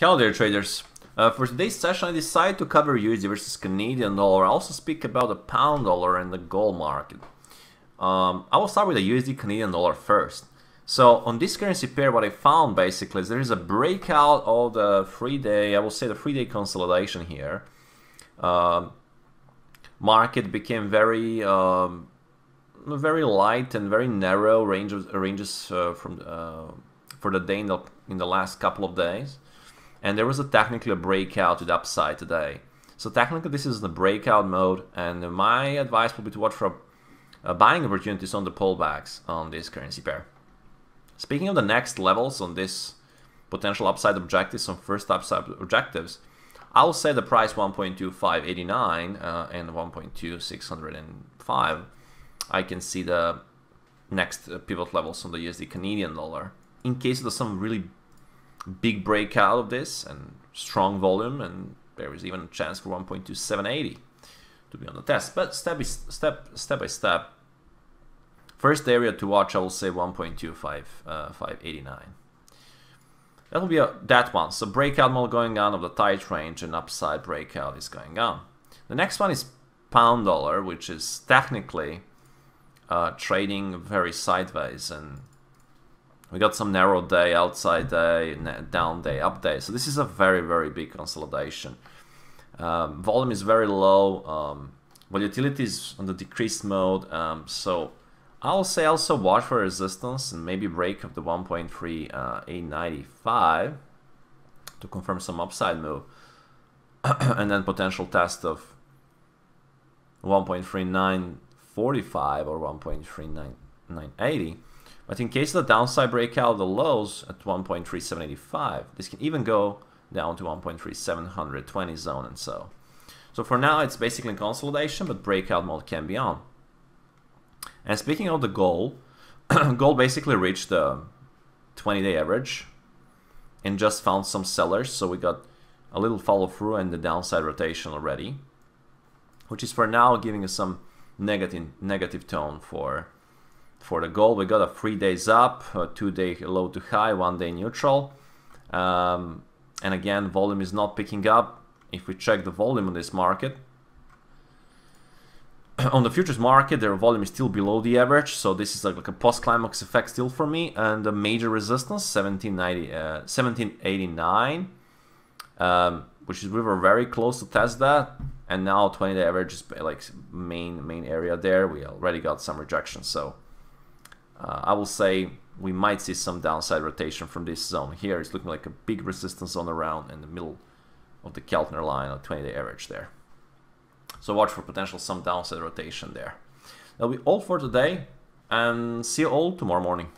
Hello there traders. Uh, for today's session I decided to cover USD versus Canadian dollar. I also speak about the pound dollar and the gold market. Um, I will start with the USD Canadian dollar first. So on this currency pair what I found basically is there is a breakout of the three day, I will say the three day consolidation here. Um, market became very um, very light and very narrow ranges ranges uh, from uh, for the day in the, in the last couple of days and there was a technically a breakout to the upside today. So technically this is the breakout mode and my advice will be to watch for uh, buying opportunities on the pullbacks on this currency pair. Speaking of the next levels on this potential upside objectives, some first upside objectives, I'll say the price 1.2589 uh, and 1.2605. I can see the next uh, pivot levels on the USD Canadian dollar. In case there's some really big breakout of this and strong volume and there is even a chance for 1.2780 to be on the test. But step by step step by step first area to watch I will say 1.25 uh, 589 that will be a, that one. So breakout mode going on of the tight range and upside breakout is going on. The next one is pound dollar which is technically uh, trading very sideways and we got some narrow day, outside day, down day, up day. So this is a very, very big consolidation. Um, volume is very low. Um, volatility is on the decreased mode. Um, so I'll say also watch for resistance and maybe break of the 1.3895 uh, to confirm some upside move. and then potential test of 1.3945 or 1.3980 but in case of the downside breakout of the lows at 1.3785, this can even go down to 1.3720 zone and so. So for now, it's basically consolidation, but breakout mode can be on. And speaking of the goal, gold basically reached the 20-day average and just found some sellers. So we got a little follow through and the downside rotation already, which is for now giving us some negative negative tone for for the gold, we got a three days up, two day low to high, one day neutral. Um, and again, volume is not picking up. If we check the volume on this market, on the futures market, their volume is still below the average, so this is like, like a post-climax effect still for me. And a major resistance, 1790, uh, 1789, um, which is we were very close to test that. And now 20-day average is like main main area there. We already got some rejection, so uh, I will say we might see some downside rotation from this zone here. It's looking like a big resistance zone around in the middle of the Keltner line or 20-day average there. So watch for potential some downside rotation there. That'll be all for today and see you all tomorrow morning.